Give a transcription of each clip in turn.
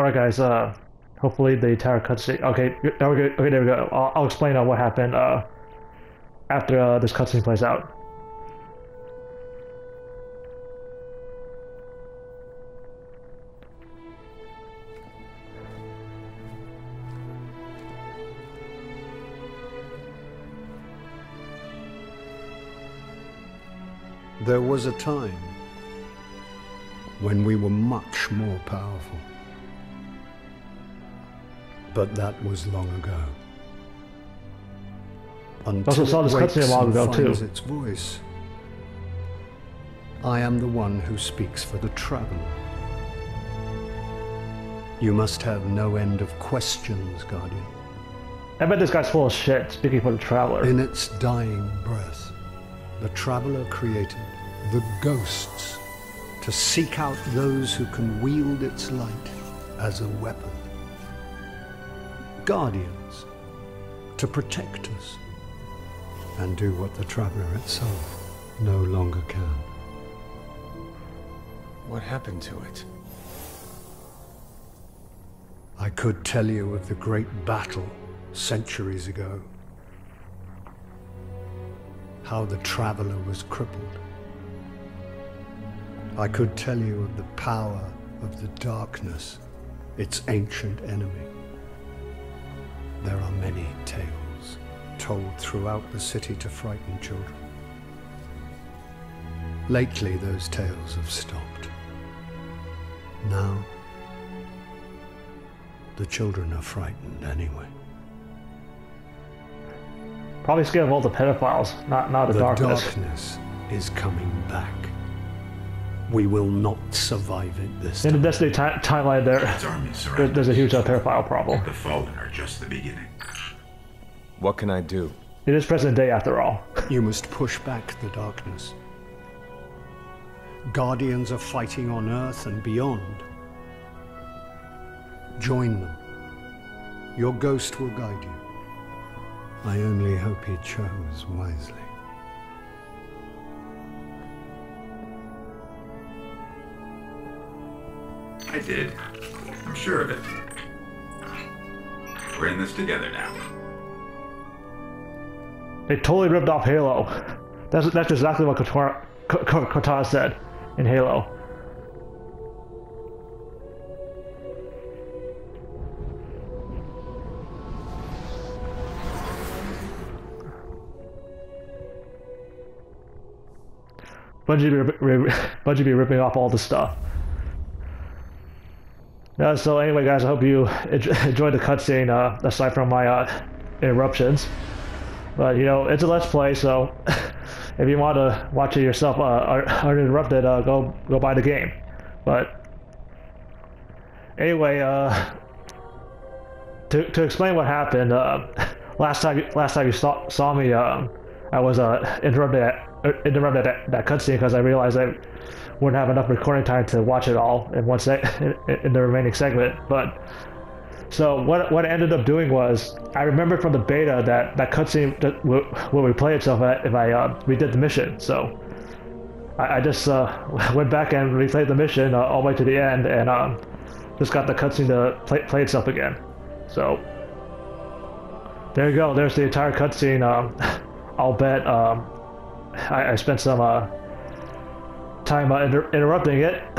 Alright guys, uh, hopefully the entire cutscene... Okay, there we go. Okay, there we go. I'll, I'll explain uh, what happened uh, after uh, this cutscene plays out. There was a time when we were much more powerful. But that was long ago. Until Also saw this it wakes cutscene a while ago, too. its voice. I am the one who speaks for the traveler. You must have no end of questions, Guardian. I bet this guy's full of shit, speaking for the Traveler. In its dying breath, the traveler created the ghosts to seek out those who can wield its light as a weapon. Guardians to protect us and do what the traveler itself no longer can. What happened to it? I could tell you of the great battle centuries ago. How the traveler was crippled. I could tell you of the power of the darkness, its ancient enemy. There are many tales told throughout the city to frighten children. Lately, those tales have stopped. Now, the children are frightened anyway. Probably scared of all the pedophiles, not not the, The darkness. darkness is coming back. We will not survive it this In the time. Destiny ti timeline, there, Its army there there's a huge uh, pedophile problem. The Fallen are just the beginning. What can I do? It is present day after all. You must push back the darkness. Guardians are fighting on Earth and beyond. Join them. Your ghost will guide you. I only hope he chose wisely. I did. I'm sure of it. We're in this together now. They totally ripped off Halo. That's that's exactly what Cortana said in Halo. Bungie be, Bungie be ripping off all the stuff. Uh, so anyway, guys, I hope you enjoyed the cutscene. Uh, aside from my uh, interruptions, but you know it's a let's play, so if you want to watch it yourself uh, uninterrupted, uh, go go buy the game. But anyway, uh, to to explain what happened, uh, last time last time you saw saw me, I was uh, interrupted at, interrupted that, that cutscene because I realized I wouldn't have enough recording time to watch it all in one sec in, in the remaining segment. But so what what I ended up doing was I remembered from the beta that that cutscene that will replay itself if I uh, redid the mission. So I, I just uh, went back and replayed the mission uh, all the way to the end and um, just got the cutscene to play, play itself again. So there you go. There's the entire cutscene. Um, I'll bet um, I, I spent some uh, time uh, inter- interrupting it,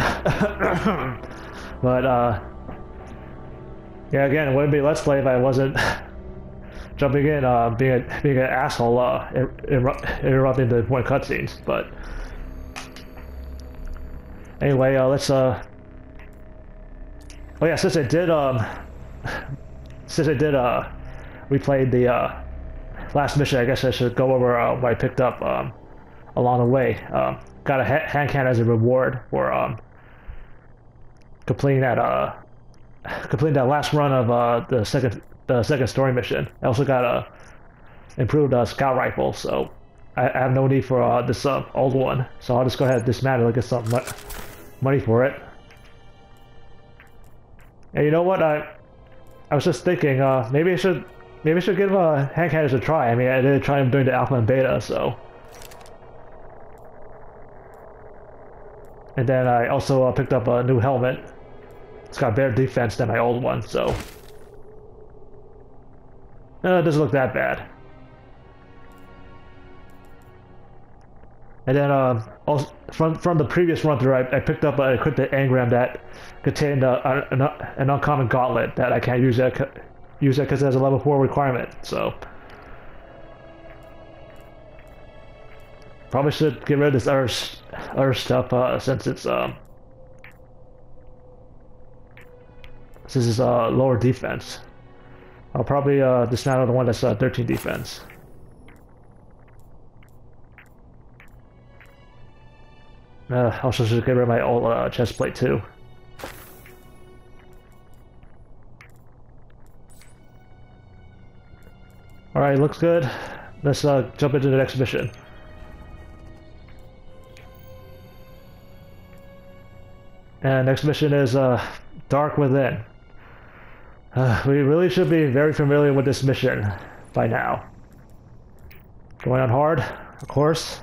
but. Uh, yeah, again, it wouldn't be Let's Play if I wasn't jumping in, uh, being a, being an asshole, uh, inter- interrupting the point cutscenes. But anyway, uh, let's. Uh... Oh yeah, since I did, um, since I did, uh, we played the uh, last mission. I guess I should go over uh, what I picked up um, along the way. Um, got a ha- hand cannon as a reward for um, completing that uh completing that last run of uh, the second the second story mission. I also got a improved uh, scout rifle, so I, I have no need for uh, this uh, old one. So I'll just go ahead and dismantle it, get some mo- money for it. And you know what? I I was just thinking, uh, maybe I should maybe I should give uh, hand cannons a try. I mean, I did try them during the alpha and beta, so. And then I also uh, picked up a new helmet it's got better defense than my old one, so uh, it doesn't look that bad. And then uh, also from from the previous run through, I, I picked up an equipped engram that contained uh, an, an uncommon gauntlet that I can't use that use it because it has a level four requirement. So probably should get rid of this other other stuff uh, since it's um since it's uh lower defense. I'll probably uh dismantle the one that's uh, 13 defense. Uh, also should get rid of my old uh, chest plate too. Alright, looks good. Let's uh, jump into the next mission. And next mission is uh, Dark Within. Uh, we really should be very familiar with this mission by now. Going on hard, of course.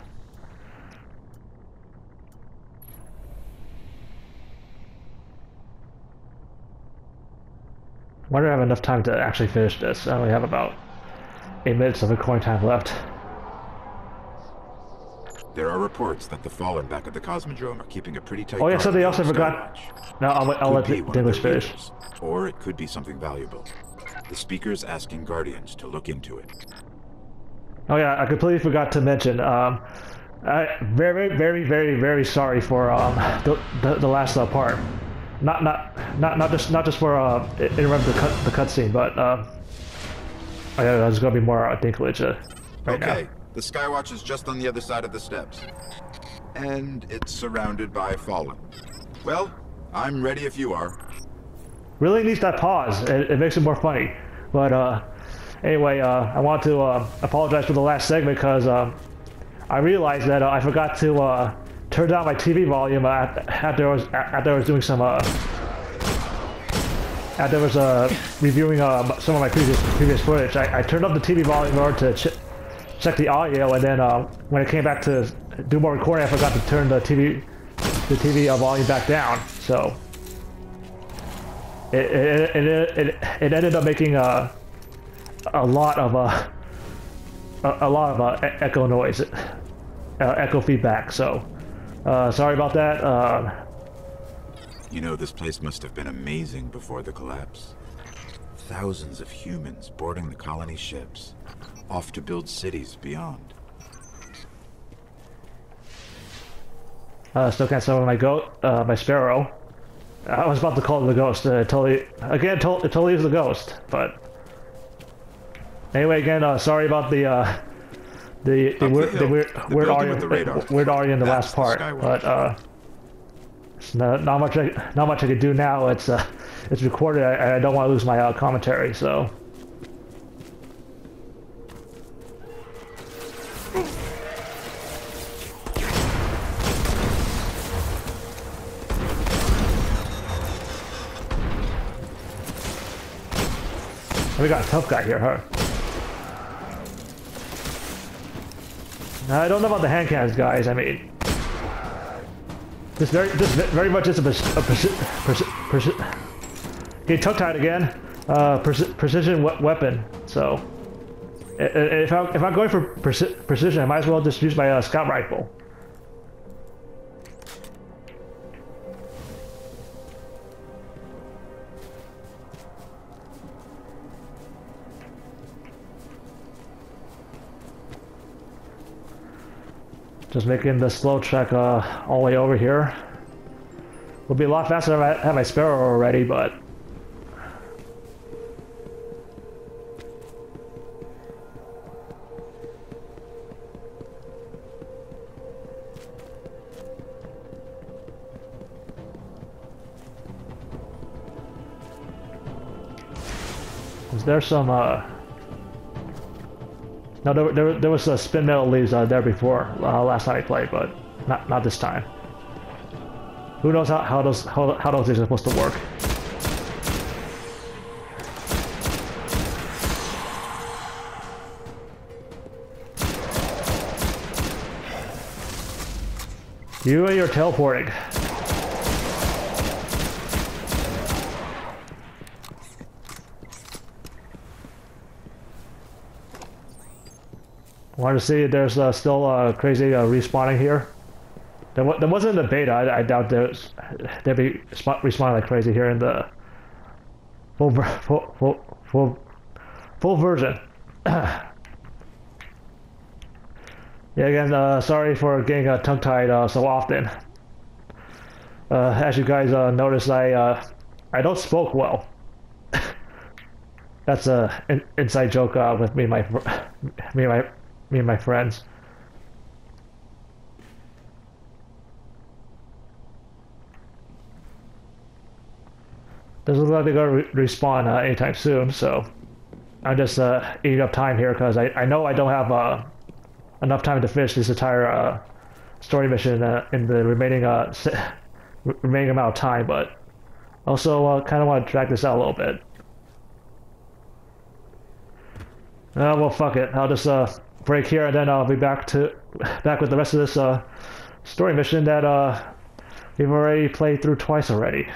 wonder if I have enough time to actually finish this. I only have about 8 minutes of recording time left. There are reports that the Fallen back at the Cosmodrome are keeping a pretty tight Oh yeah, on else I forgot. Skywatch. No, I'll, I'll let Could be the one of English finish. Or it could be something valuable. The speaker's asking Guardians to look into it. Oh yeah, I completely forgot to mention. Um, I very, very, very, very sorry for um, the, the the last uh, part. Not not not not just not just for uh, interrupt the cut the cutscene, but uh, oh, yeah, there's gonna be more uh, dinklage uh, right okay, now. The Skywatch is just on the other side of the steps. And it's surrounded by Fallen. Well, I'm ready if you are. Really needs that pause. It, it makes it more funny. But uh, anyway, uh, I want to uh, apologize for the last segment because um, I realized that uh, I forgot to uh, turn down my TV volume uh, after I was after I was doing some uh, after I was uh, reviewing uh, some of my previous previous footage. I, I turned up the TV volume in order to check the audio, and then uh, when it came back to do more recording, I forgot to turn the TV the TV uh, volume back down. So it it, it, it, it ended up making a a lot of uh, a, a lot of uh, echo noise, uh, echo feedback. So uh, sorry about that. Uh, You know, this place must have been amazing before the collapse. Thousands of humans boarding the colony ships, off to build cities beyond. uh, still can't summon my goat, uh, my sparrow. I was about to call it the ghost. Uh, totally again, to- it totally is the ghost. But anyway, again, uh, sorry about the uh, the the, Up the the weird, The weird building audio, with the radar. weird audio in the That's last part. Skywatch. But uh, it's not, not much, I, not much I could do now. It's uh, it's recorded. I, I don't want to lose my uh, commentary. So. We got a tough guy here, huh? I don't know about the hand cannons, guys. I mean, this very, this very much is a, a preci- preci- preci- Get tongue tied again. Uh, preci- precision we- weapon. So, if I'm if I'm going for preci- precision, I might as well just use my uh, scout rifle. Just making the slow trek uh, all the way over here. Would be a lot faster if I had my sparrow already, but Is there some, uh... No, there, there, there was a spinmetal leaves uh, there before, uh, last time I played, but not not this time. Who knows how, how those how, how those things are supposed to work. You and your teleporting. Want to see if there's uh, still uh, crazy uh, respawning here? There, there wasn't in the beta. I, I doubt there's they'd be sp- respawning like crazy here in the full full full full, full version. yeah, again, uh, sorry for getting uh, tongue-tied uh, so often. Uh, as you guys uh, noticed, I uh, I don't spoke well. That's a an inside joke with me and my me and my me and my friends. Doesn't look like they're gonna re- respawn uh, anytime soon, so I'm just uh, eating up time here because I, I know I don't have uh, enough time to finish this entire uh, story mission uh, in the remaining uh, remaining amount of time, but also kind of want to drag this out a little bit. Well, fuck it. I'll just break here, and then I'll be back to back with the rest of this uh, story mission that uh, we've already played through twice already.